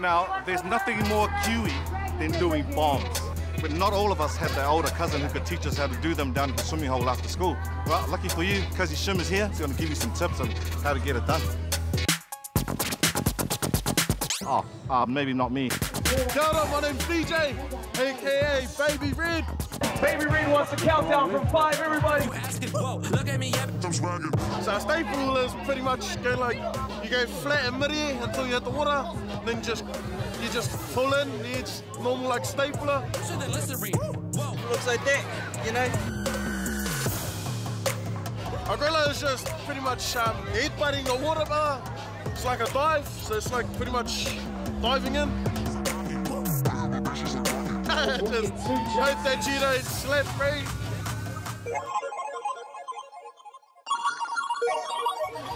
Now, there's nothing more kiwi than doing bombs. But not all of us have that older cousin who could teach us how to do them down at the swimming hole after school. Well, lucky for you, Kazi Shim is here. He's going to give you some tips on how to get it done. Oh, uh, maybe not me. Kia ora, my name's DJ, aka Baby Red. Baby Reed wants to countdown from five, everybody. So a staple is pretty much going like, you go flat and mid until you hit the water, then just, you just pull in, it's normal like stapler. Looks like that, you know? A gorilla is just pretty much um, headbutting the water bar. It's like a dive, so it's like pretty much diving in. just hope that you don't slap free.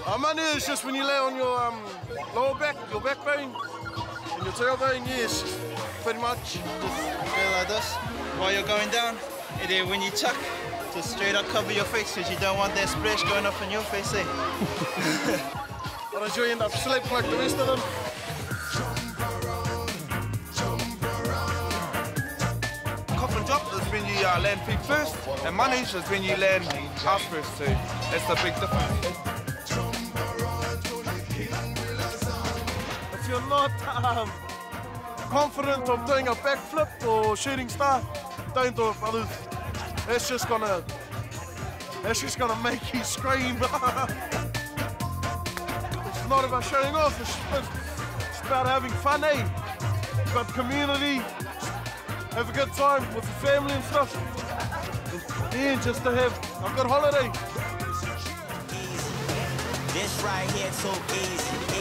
A manu is just when you lay on your um, lower back, your backbone, and your tailbone, yes, pretty much. Go like this while you're going down. And then when you tuck, just straight up cover your face because you don't want that splash going up in your face, eh? Otherwise you end up slept like the rest of them. When you uh, land feet first, and manage is when you land ass first too. That's the big difference. If you're not um, confident of doing a backflip or shooting star, don't do it, brothers. That's just gonna, that's just gonna make you scream. it's not about showing off. It's, it's about having fun, eh? Got community, have a good time with your family and stuff. And just to have a good holiday. This right here too easy.